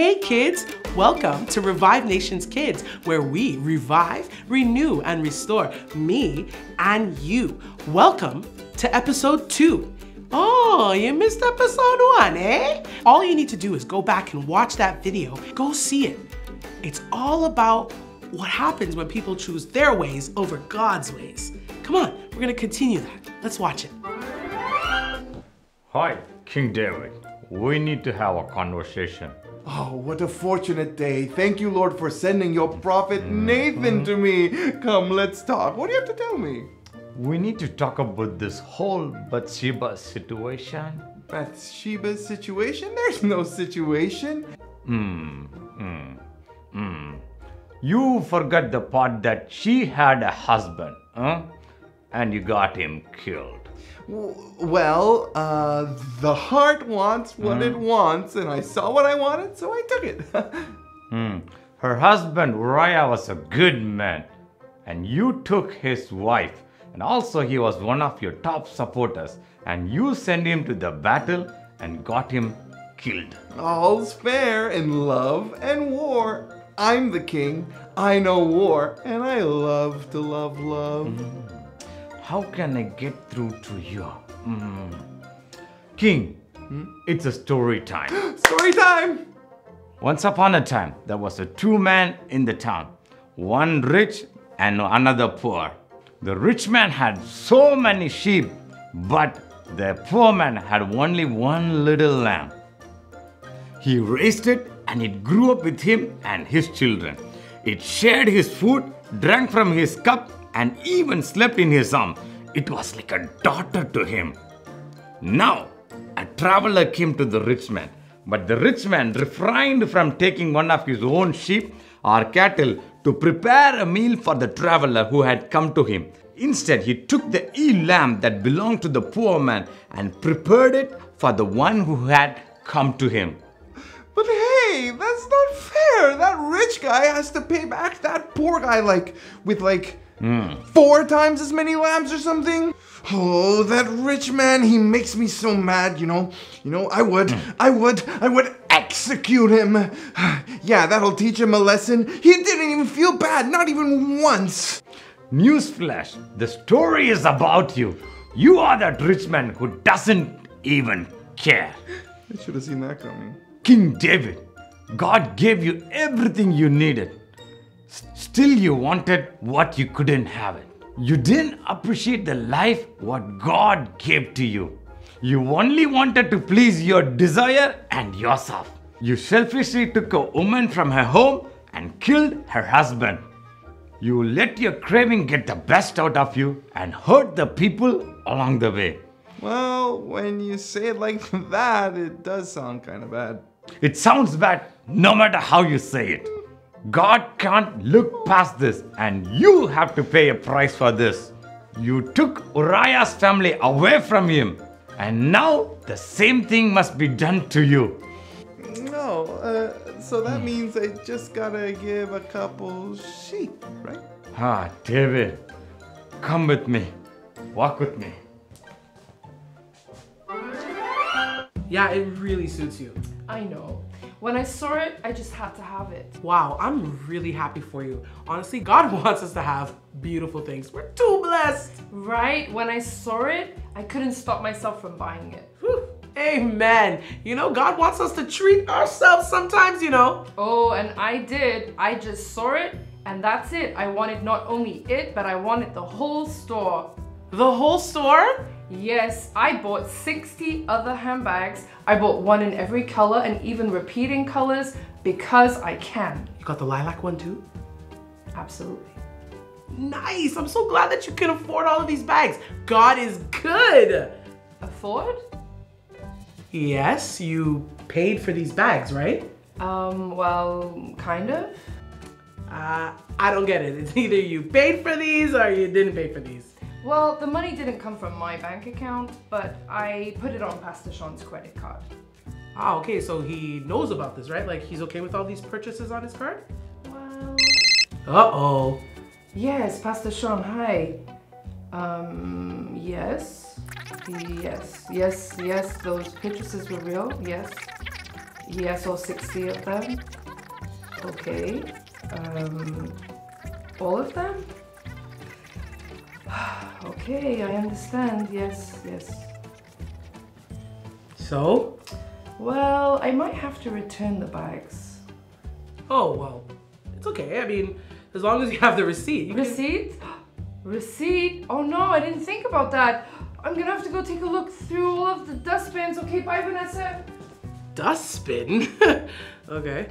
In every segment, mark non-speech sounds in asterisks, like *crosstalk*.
Hey kids, welcome to Revive Nations Kids, where we revive, renew, and restore me and you. Welcome to episode two. Oh, you missed episode one, eh? All you need to do is go back and watch that video. Go see it. It's all about what happens when people choose their ways over God's ways. Come on, we're gonna continue that. Let's watch it. Hi, King David. We need to have a conversation. Oh, what a fortunate day. Thank you, Lord, for sending your prophet Nathan to me. Come, let's talk. What do you have to tell me? We need to talk about this whole Bathsheba situation. Bathsheba's situation? There's no situation. Hmm, hmm, hmm. You forgot the part that she had a husband, huh? And you got him killed. Well, uh, the heart wants what it hmm. wants, and I saw what I wanted, so I took it. *laughs* Hmm. Her husband Uriah was a good man, and you took his wife, and also he was one of your top supporters, and you sent him to the battle and got him killed. All's fair in love and war. I'm the king, I know war, and I love to love love. Hmm. How can I get through to you? Mm. King, it's a story time. *gasps* Story time! Once upon a time, there was a two men in the town, one rich and another poor. The rich man had so many sheep, but the poor man had only one little lamb. He raised it and it grew up with him and his children. It shared his food, drank from his cup, and even slept in his arm. It was like a daughter to him. Now, a traveler came to the rich man, but the rich man refrained from taking one of his own sheep or cattle to prepare a meal for the traveler who had come to him. Instead, he took the ewe lamb that belonged to the poor man and prepared it for the one who had come to him. But hey, that's not fair. That rich guy has to pay back that poor guy like with like Hmm. four times as many lambs or something. Oh, that rich man, he makes me so mad, you know. You know, I would, hmm. I would, I would execute him. *sighs* yeah, that'll teach him a lesson. He didn't even feel bad, not even once. Newsflash, the story is about you. You are that rich man who doesn't even care. I should have seen that coming. King David, God gave you everything you needed. Still, you wanted what you couldn't have it. You didn't appreciate the life what God gave to you. You only wanted to please your desire and yourself. You selfishly took a woman from her home and killed her husband. You let your craving get the best out of you and hurt the people along the way. Well, when you say it like *laughs* that, it does sound kind of bad. It sounds bad no matter how you say it. God can't look past this, and you have to pay a price for this. You took Uriah's family away from him, and now the same thing must be done to you. No, uh, so that means I just gotta give a couple sheep, right? Ah, David, come with me. Walk with me. Yeah, it really suits you. I know. When I saw it, I just had to have it. Wow, I'm really happy for you. Honestly, God *laughs* wants us to have beautiful things. We're too blessed. Right? When I saw it, I couldn't stop myself from buying it. Whew. Amen. You know, God wants us to treat ourselves sometimes, you know. Oh, and I did. I just saw it, and that's it. I wanted not only it, but I wanted the whole store. The whole store? Yes, I bought 60 other handbags. I bought one in every color and even repeating colors because I can. You got the lilac one too? Absolutely. Nice. I'm so glad that you can afford all of these bags. God is good. Afford? Yes, you paid for these bags, right? Um, well, kind of. Uh, I don't get it. *laughs* It's either you paid for these or you didn't pay for these. Well, the money didn't come from my bank account, but I put it on Pastor Sean's credit card. Ah, okay, so he knows about this, right? Like he's okay with all these purchases on his card? Well, Uh-oh. yes, Pastor Sean, hi. Um, yes. Yes, yes, yes, those purchases were real, yes. Yes, all 60 of them. Okay. Um, all of them? Okay, I understand. Yes, yes. So? Well, I might have to return the bags. Oh, well, it's okay. I mean, as long as you have the receipt. You can- Receipt? *gasps* Receipt? Oh no, I didn't think about that. I'm gonna have to go take a look through all of the dustbins. Okay, bye, Vanessa. Dustbin? *laughs* okay.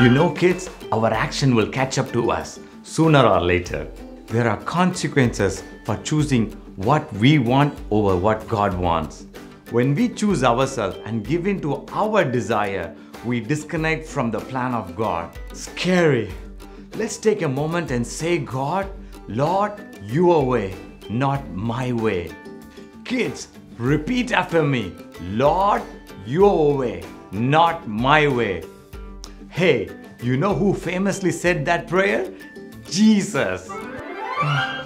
You know, kids, our action will catch up to us sooner or later. There are consequences for choosing what we want over what God wants. When we choose ourselves and give in to our desire, we disconnect from the plan of God. Scary. Let's take a moment and say, God, Lord, your way, not my way. Kids, repeat after me Lord, your way, not my way. Hey, you know who famously said that prayer? Jesus.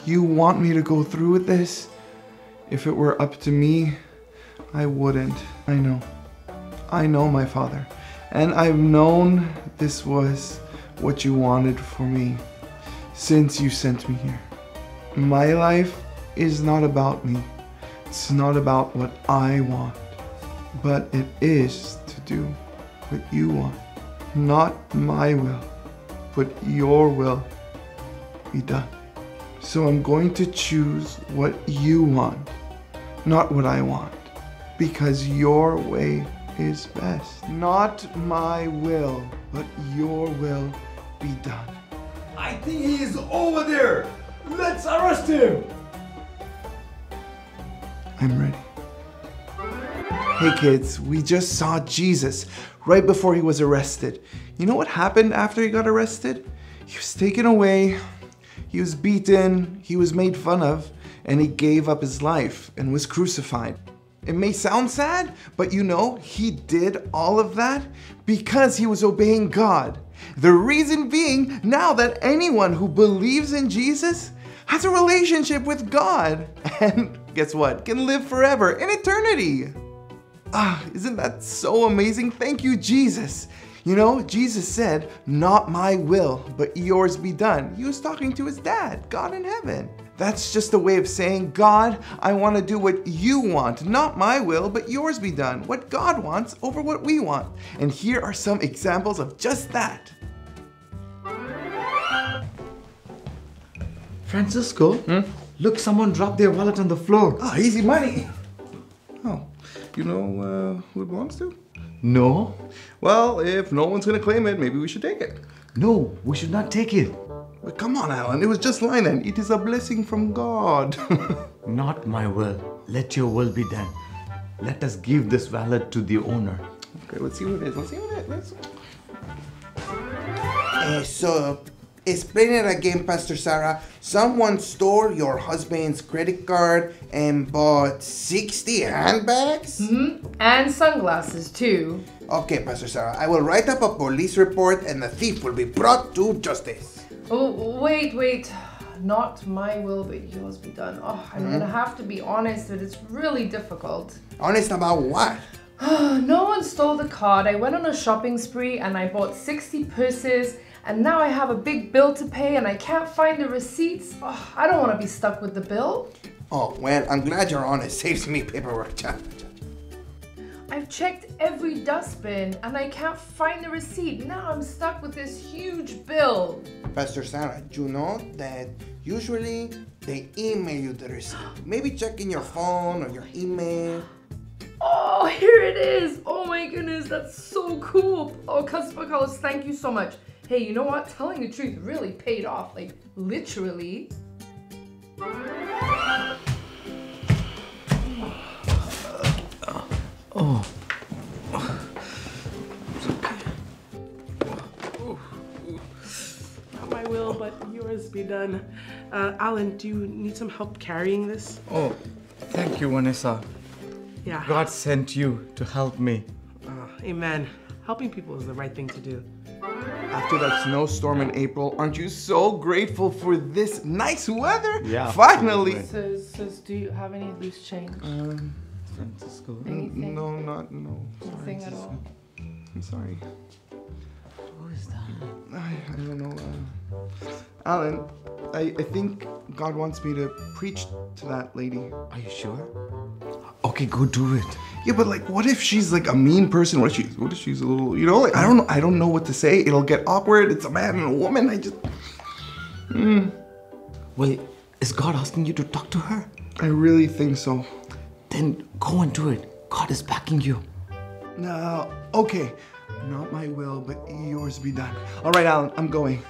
You want me to go through with this? If it were up to me, I wouldn't. I know. I know, my father. And I've known this was what you wanted for me since you sent me here. My life is not about me. It's not about what I want. But it is to do what you want. Not my will, but your will be done. So I'm going to choose what you want, not what I want, because your way is best. Not my will, but your will be done. I think he is over there. Let's arrest him. I'm ready. Hey kids, we just saw Jesus right before he was arrested. You know what happened after he got arrested? He was taken away, he was beaten, he was made fun of, and he gave up his life and was crucified. It may sound sad, but you know, he did all of that because he was obeying God. The reason being, now that anyone who believes in Jesus has a relationship with God, *laughs* and guess what? Can live forever in eternity. Ah, isn't that so amazing? Thank you, Jesus. You know, Jesus said, Not my will, but yours be done. He was talking to his dad, God in heaven. That's just a way of saying, God, I want to do what you want, not my will, but yours be done. What God wants over what we want. And here are some examples of just that. Francisco, look, someone dropped their wallet on the floor. Ah, easy money. Oh, you know uh, who it belongs to? No, Well, if no one's gonna claim it, maybe we should take it. no, we should not take it. But come on, Alan, it was just lying then. It is a blessing from God. *laughs* Not my will. Let your will be done. Let us give this wallet to the owner. okay, let's see what it is. Let's see what it is. Uh, so, explain it again, Pastor Sarah. Someone stole your husband's credit card and bought 60 handbags? Hmm. And sunglasses too. Okay, Pastor Sarah, I will write up a police report and the thief will be brought to justice. Oh, wait, wait. Not my will, but yours be done. Oh, I'm gonna have to be honest, but it's really difficult. Honest about what? *sighs* no one stole the card. I went on a shopping spree and I bought 60 purses, and now I have a big bill to pay and I can't find the receipts. Oh, I don't want to be stuck with the bill. Oh, well, I'm glad you're honest. *laughs* Saves me paperwork. *laughs* I've checked every dustbin and I can't find the receipt. Now I'm stuck with this huge bill. Pastor Sarah, do you know that usually they email you the receipt. *gasps* Maybe check in your phone or your email. Oh, *laughs* here it is. Oh my goodness, that's so cool. Oh, Customer Colors, thank you so much. Hey, you know what? Telling the truth really paid off. Like, literally. Oh, it's okay. Not my will, but yours be done. Uh, Alan, do you need some help carrying this? Oh, thank you, Vanessa. Yeah. God sent you to help me. Ah, amen. Helping people is the right thing to do. After that snowstorm in April, aren't you so grateful for this nice weather? Yeah, Finally. absolutely. Says, says, do you have any loose change? Um, Francisco. Anything? No, not no. Sorry, Nothing at sis. all. I'm sorry. Who is that? I, I don't know. Uh, Alan, I, I think God wants me to preach to that lady. Are you sure? Okay, go do it. Yeah, but like, what if she's like a mean person? What if she's, what if she's a little, you know, like I don't know, I don't know what to say. It'll get awkward. It's a man and a woman. I just, mm. Wait, is God asking you to talk to her? I really think so. Then go and do it. God is backing you. No, okay, not my will, but yours be done. All right, Alan, I'm going.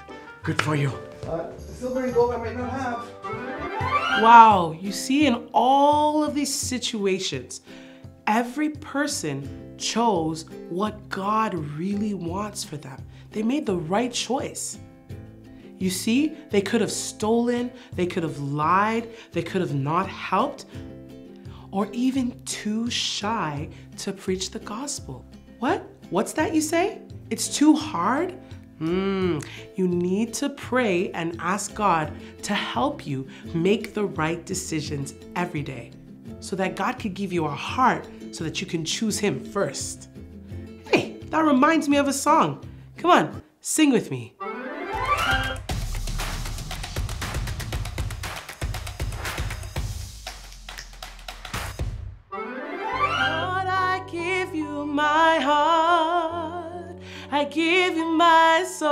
Good for you. Uh, silver and gold I might not have. Wow, you see, in all of these situations, every person chose what God really wants for them. They made the right choice. You see, they could have stolen, they could have lied, they could have not helped, or even too shy to preach the gospel. What? What's that you say? It's too hard? Hmm, you need to pray and ask God to help you make the right decisions every day so that God could give you a heart so that you can choose Him first. Hey, that reminds me of a song. Come on, sing with me. I give you my soul.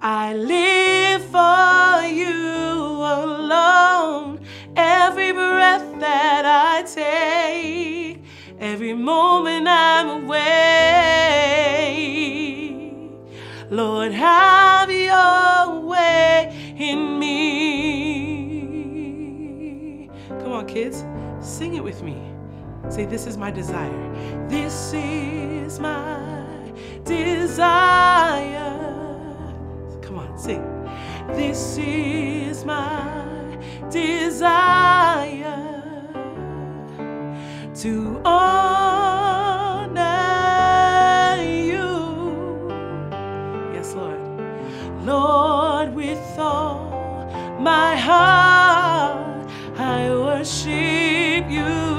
I live for you alone. Every breath that I take, every moment I'm awake. Lord, have your way in me. Come on, kids, sing it with me. Say, This is my desire. This is my desire. Come on, sing. This is my desire to honor you. Yes, Lord. Lord, with all my heart, I worship you.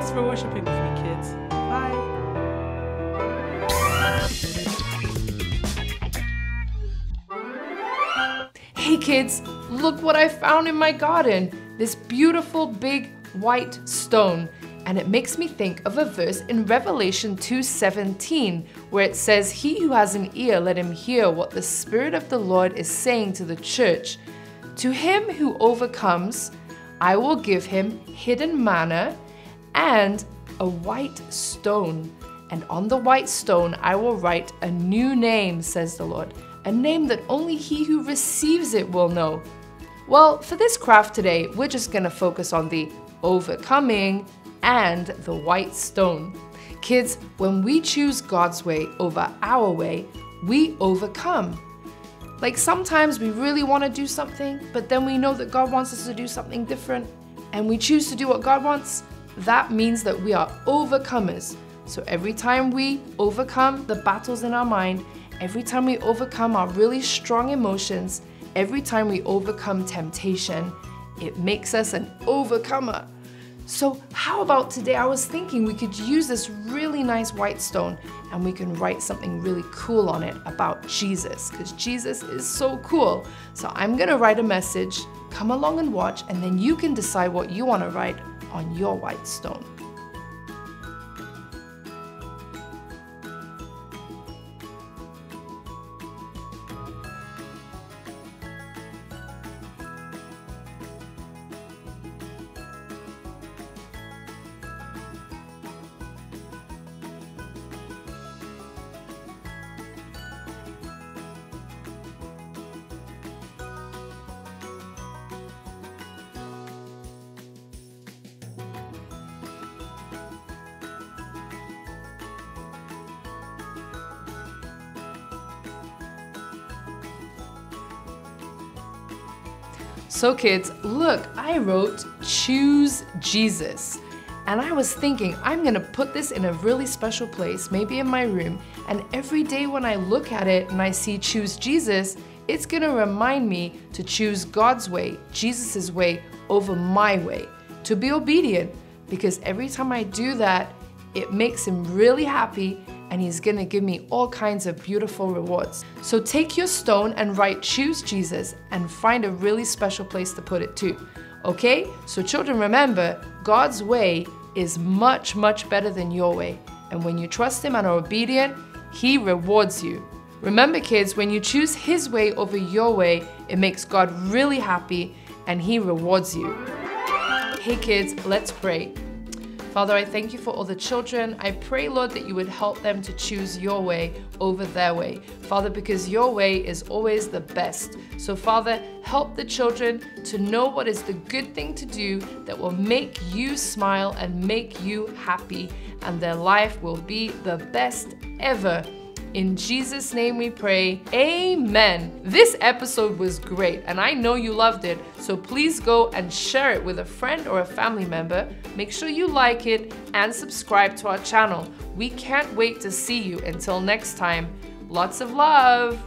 Thanks for worshiping with me, kids. Bye. Hey kids, look what I found in my garden. This beautiful big white stone. And it makes me think of a verse in Revelation 2:17 where it says, "He who has an ear let him hear what the spirit of the Lord is saying to the church. To him who overcomes, I will give him hidden manna and a white stone. And on the white stone I will write a new name, says the Lord, a name that only he who receives it will know. Well, for this craft today, we're just gonna focus on the overcoming and the white stone. Kids, when we choose God's way over our way, we overcome. Like sometimes we really want to do something, but then we know that God wants us to do something different, and we choose to do what God wants. That means that we are overcomers. So every time we overcome the battles in our mind, every time we overcome our really strong emotions, every time we overcome temptation, it makes us an overcomer. So, how about today? I was thinking we could use this really nice white stone and we can write something really cool on it about Jesus because Jesus is so cool. So, I'm gonna write a message, come along and watch, and then you can decide what you wanna write on your white stone. So, kids, look, I wrote choose Jesus. And I was thinking, I'm gonna put this in a really special place, maybe in my room. And every day when I look at it and I see choose Jesus, it's gonna remind me to choose God's way, Jesus' way, over my way, to be obedient. Because every time I do that, it makes Him really happy and He's gonna give me all kinds of beautiful rewards. So take your stone and write Choose Jesus and find a really special place to put it too. Okay? So, children, remember God's way is much, much better than your way. And when you trust Him and are obedient, He rewards you. Remember, kids, when you choose His way over your way, it makes God really happy and He rewards you. Hey, kids, let's pray. Father, I thank you for all the children. I pray, Lord, that you would help them to choose your way over their way. Father, because your way is always the best. So, Father, help the children to know what is the good thing to do that will make you smile and make you happy, and their life will be the best ever. In Jesus' name we pray. Amen. This episode was great and I know you loved it. So please go and share it with a friend or a family member. Make sure you like it and subscribe to our channel. We can't wait to see you. Until next time, lots of love.